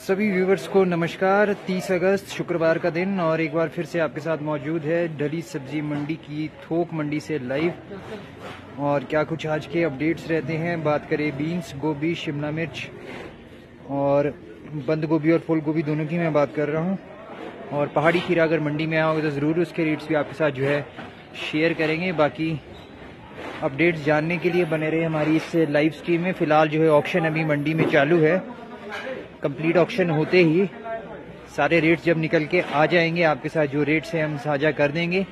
सभी व्यूवर्स को नमस्कार। 30 अगस्त, शुक्रवार का दिन और एक बार फिर से आपके साथ मौजूद है डली सब्ज़ी मंडी की थोक मंडी से लाइव। और क्या कुछ आज के अपडेट्स रहते हैं? बात करें बीन्स, गोभी, शिमला मिर्च और बंद गोभी और फूल गोभी दोनों की मैं बात कर रहा हूँ। और पहाड़ी खीरा अगर मंडी में आओगे तो ज़रूर उसके रेट्स भी आपके साथ जो है शेयर करेंगे। बाकी अपडेट्स जानने के लिए बने रहे हमारी इस लाइव स्ट्रीम में। फ़िलहाल जो है ऑप्शन अभी मंडी में चालू है। कंप्लीट ऑप्शन होते ही सारे रेट्स जब निकल के आ जाएँगे, आपके साथ जो रेट्स हैं हम साझा कर देंगे।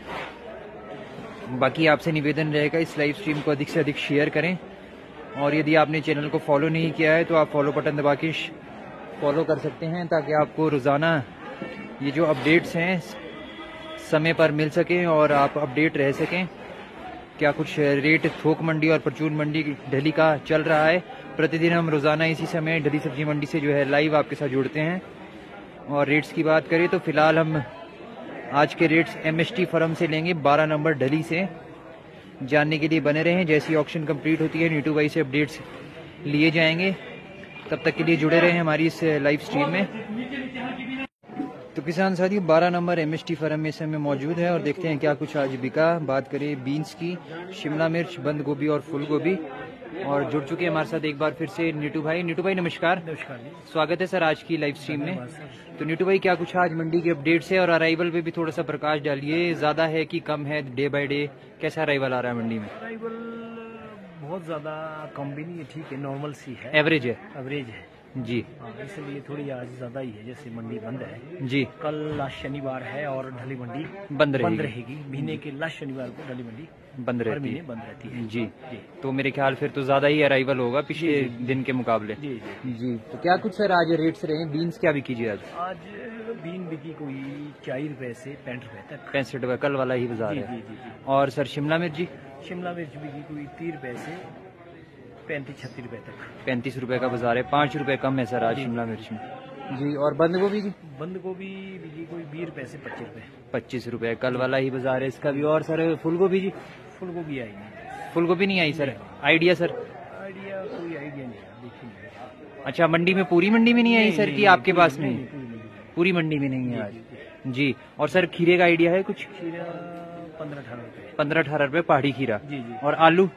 बाकी आपसे निवेदन रहेगा, इस लाइव स्ट्रीम को अधिक से अधिक शेयर करें। और यदि आपने चैनल को फॉलो नहीं किया है तो आप फॉलो बटन दबा के फॉलो कर सकते हैं, ताकि आपको रोज़ाना ये जो अपडेट्स हैं, समय पर मिल सकें और आप अपडेट रह सकें। क्या कुछ रेट थोक मंडी और परचून मंडी, दिल्ली का चल रहा है प्रतिदिन हम रोज़ाना इसी समय दिल्ली सब्ज़ी मंडी से जो है लाइव आपके साथ जुड़ते हैं। और रेट्स की बात करें तो फ़िलहाल हम आज के रेट्स एमएसटी फर्म से लेंगे 12 नंबर ढली से। जानने के लिए बने रहें, जैसी ऑप्शन कंप्लीट होती है यूट्यूब वाई से अपडेट्स लिए जाएँगे। तब तक के लिए जुड़े रहें हमारी इस लाइव स्ट्रीम में। तो किसान साथियों 12 नंबर एमएसटी फर्म में समय मौजूद है और देखते हैं क्या कुछ आज बिका। बात करें बीन्स की, शिमला मिर्च, बंद गोभी और फूल गोभी और जुड़ चुके हैं हमारे साथ एक बार फिर से नीटू भाई। नीटू भाई नमस्कार। नमस्कार स्वागत है सर आज की लाइव स्ट्रीम में। तो नीटू भाई क्या कुछ आज मंडी के अपडेट से और अराइवल पे भी थोड़ा सा प्रकाश डालिए? ज़्यादा है कि कम है डे बाय डे कैसा अराइवल आ रहा है मंडी में? अराइवल बहुत ज़्यादा कम भी नहीं है ठीक है नॉर्मल सी है। एवरेज है। एवरेज है। जी। हाँ, इसलिए थोड़ी आज ज़्यादा ही है जैसे मंडी बंद है। जी। कल लास्ट शनिवार है और ढली मंडी बंद बंद रहेगी। रहेगी महीने के लास्ट शनिवार को ढली मंडी बंद रहती है। बंद रहती है। जी। जी। तो मेरे ख्याल फिर तो ज़्यादा ही अराइवल होगा पिछले। दिन के मुकाबले। जी जी। जी। तो क्या कुछ सर आज रेट्स रहे बीन्स क्या बिकी जी आज? आज बीन बिकी कोई चालीस रुपए से पैंठ रुपए तक। पैंसठ रुपए कल वाला ही बाज़ार है। जी जी जी। और सर शिमला मिर्च जी? शिमला मिर्च बिकी कोई तीस रुपए से पैंतीस छत्तीस रुपए तक। पैंतीस रुपए का बाज़ार है पाँच रुपए कम है सर आज शिमला मिर्च में। जी और बंद गोभी जी? बंद गोभी बिकी कोई बीस रुपए से पच्चीस रुपए। पच्चीस रुपए कल वाला ही बाज़ार है इसका भी। और सर फूल गोभी जी? फूल गोभी आई नहीं फूल गोभी नहीं आई सर। Idea sir? आइडिया कोई आइडिया नहीं। अच्छा मंडी में पूरी मंडी में नहीं आई सर की आपके पास नहीं पूरी मंडी में नहीं है आज जी, जी। जी और सर खीरे का आइडिया है कुछ? खीरा पंद्रह अठारह रुपए। पंद्रह अठारह रुपए पहाड़ी खीरा। जी जी। और आलू?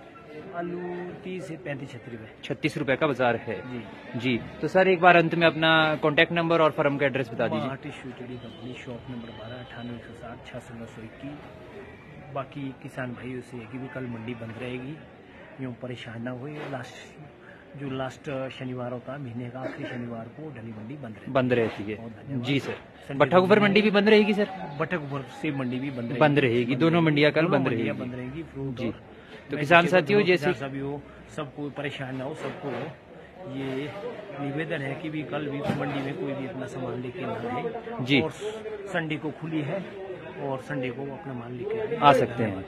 आलू तीस से पैंतीस छत्तीस रुपए छत्तीस रुपए का बाज़ार है। जी। जी तो सर एक बार अंत में अपना कॉन्टैक्ट नंबर और फर्म का एड्रेस बता दीजिए। आर्टिस्ट कंपनी शॉप नंबर बारह अठानवे एक सौ साठ छियासठ नौ सौ इक्कीस। बाकी किसान भाइयों से है कि भी कल मंडी बंद रहेगी। यूँ परेशान ना हुए लास्ट जो लास्ट शनिवार होता है महीने का आखिरी शनिवार को ढली मंडी बंद रहेगी बंद रहती है। जी सर। संडे भट्टाकुफर मंडी भी बंद रहेगी सर? बटक से मंडी भी बंद बंद रहेगी, दोनों मंडियाँ कल बंद रहेगी। बंद रहेगी। फ्रूट जी। तो किसान साथियों जैसे- सभी हो सबको परेशान ना हो सबको ये निवेदन है कि भी कल भी मंडी में कोई भी अपना सामान लेके ना आए। जी। और संडे को खुली है और संडे को वो अपना माल लेके आ सकते हैं।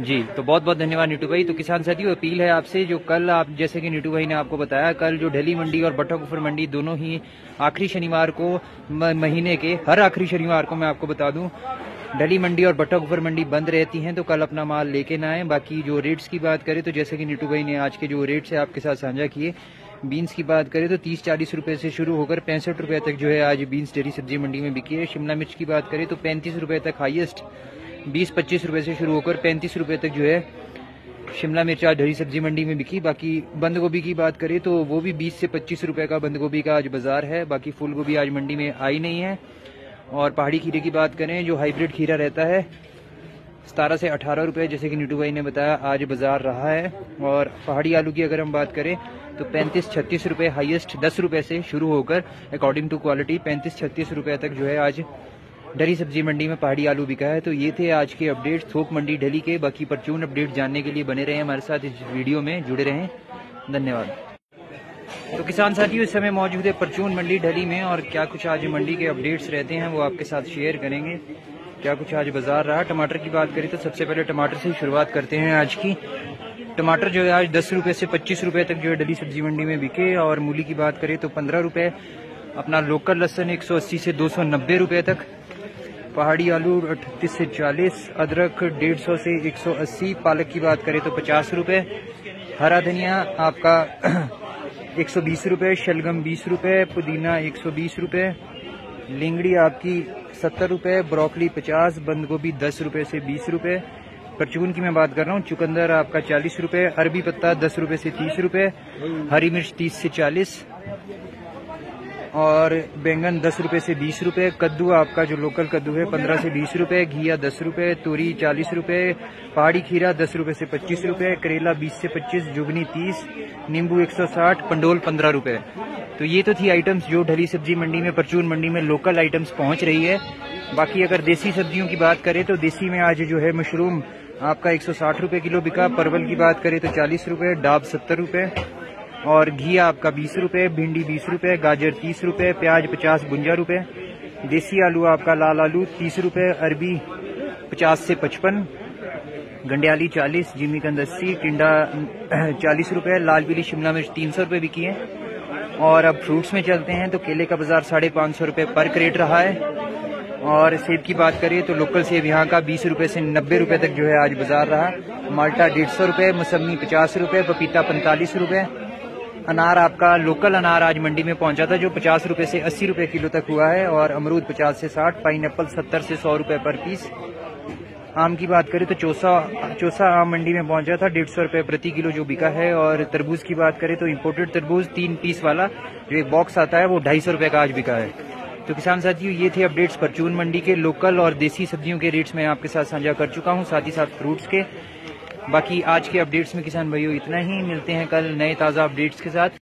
जी तो बहुत बहुत धन्यवाद नीटू भाई। तो किसान साथियों अपील है आपसे जो कल आप जैसे कि नीटू भाई ने आपको बताया कल जो दिल्ली मंडी और बट्टाकुफर मंडी दोनों ही आखिरी शनिवार को महीने के हर आखिरी शनिवार को मैं आपको बता दूँ दिल्ली मंडी और बट्टाकुफर मंडी बंद रहती हैं तो कल अपना माल लेके ना आए। बाकी जो रेट्स की बात करें तो जैसे कि नीटू भाई ने आज के जो रेट्स है, आपके साथ साझा किए। बीन्स की बात करें तो तीस चालीस रुपए से शुरू होकर पैंसठ रुपए तक जो है आज बीन्स डेरी सब्ज़ी मंडी में बिकी है। शिमला मिर्च की बात करें तो पैंतीस रुपए तक हाईएस्ट बीस पच्चीस रुपए से शुरू होकर पैंतीस रुपए तक जो है शिमला मिर्च आज हरी सब्ज़ी मंडी में बिकी। बाकी बंद गोभी की बात करें तो वो भी 20 से 25 रुपए का बंद गोभी का आज बाज़ार है। बाकी फूल गोभी आज मंडी में आई नहीं है। और पहाड़ी खीरे की बात करें, जो हाइब्रिड खीरा रहता है, सतारह से अठारह रुपए, जैसे कि नीटू भाई ने बताया, आज बाज़ार रहा है। और पहाड़ी आलू की अगर हम बात करें तो पैंतीस छत्तीस रुपए, हाईएस्ट दस रुपए से शुरू होकर अकॉर्डिंग टू क्वालिटी पैंतीस छत्तीस रुपए तक जो है आज डरी सब्ज़ी मंडी में पहाड़ी आलू बिका है। तो ये थे आज के अपडेट्स थोक मंडी ढली के, बाकी परचून अपडेट जानने के लिए बने रहे हमारे साथ इस वीडियो में, जुड़े रहें। धन्यवाद। तो किसान साथियों, इस समय मौजूद है परचून मंडी ढली में और क्या कुछ आज मंडी के अपडेट्स रहते हैं वो आपके साथ शेयर करेंगे। क्या कुछ आज बाज़ार रहा? टमाटर की बात करें तो सबसे पहले टमाटर से शुरुआत करते हैं आज की। टमाटर जो है आज दस रुपए से पच्चीस रुपए तक जो है डली सब्ज़ी मंडी में बिके और मूली की बात करें तो पंद्रह रुपए, अपना लोकल लहसन एक सौ अस्सी से दो सौ नब्बे रुपए तक, पहाड़ी आलू अठतीस से चालीस, अदरक डेढ़ सौ से एक सौ अस्सी, पालक की बात करें तो पचास रुपए, हरा धनिया आपका एक सौ बीस रुपये शलगम बीस रुपये पुदीना एक सौ बीस रुपये लिंगड़ी आपकी सत्तर रुपये ब्रोकली पचास बंद गोभी दस रुपये से बीस रुपये परचून की मैं बात कर रहा हूँ, चुकंदर आपका चालीस रुपये अरबी पत्ता दस रुपये से तीस रुपये हरी मिर्च तीस से चालीस और बैंगन दस रुपए से बीस रुपए, कद्दू आपका जो लोकल कद्दू है, पंद्रह से बीस रुपए, घिया दस रुपए, तोरी चालीस रुपए, पहाड़ी खीरा दस रुपए से पच्चीस रुपए, करेला बीस से पच्चीस, जुगनी तीस, नींबू एक सौ साठ, पंडोल पंद्रह रुपए। तो ये तो थी आइटम्स जो ढली सब्ज़ी मंडी में, परचून मंडी में लोकल आइटम्स पहुँच रही है। बाकी अगर देसी सब्जियों की बात करें तो देसी में आज जो है मशरूम आपका एक सौ साठ रुपए किलो बिका, परवल की बात करें तो चालीस रुपए, डाब सत्तर रुपए और घी आपका बीस रुपए, भिंडी बीस रुपए, गाजर तीस रुपए, प्याज पचास बुंजा रुपए, देसी आलू आपका लाल आलू तीस रुपए, अरबी पचास से पचपन, गंडियाली चालीस, जिमी कंद अस्सी, टिंडा चालीस रुपए, लाल पीली शिमला मिर्च तीन सौ रुपए बिकी है। और अब फ्रूट्स में चलते हैं तो केले का बाज़ार साढ़े पाँच सौ रुपये पर क्रेट रहा है। और सेब की बात करें तो लोकल सेब यहाँ का बीस रुपए से नब्बे रुपए तक जो है आज बाज़ार रहा। माल्टा डेढ़ सौ रुपये मौसमी पचास रुपये पपीता पैंतालीस रुपये अनार आपका लोकल अनार आज मंडी में पहुँचा था, जो पचास रुपए से अस्सी रुपए किलो तक हुआ है और अमरूद पचास से साठ पाइन एप्पल सत्तर से सौ रुपए पर पीस। आम की बात करें तो चौसा चौसा आम मंडी में पहुँचा था, डेढ़ सौ रुपए प्रति किलो जो बिका है। और तरबूज की बात करें तो इम्पोर्टेड तरबूज, तीन पीस वाला जो एक बॉक्स आता है, वो ढाई सौ का आज बिका है। तो किसान साथियों, ये थे अपडेट्स परचून मंडी के। लोकल और देसी सब्जियों के रेट्स मैं आपके साथ साझा कर चुका हूँ, साथ ही साथ फ्रूट्स के। बाकी आज के अपडेट्स में किसान भाइयों, इतना ही। मिलते हैं कल नए ताज़ा अपडेट्स के साथ।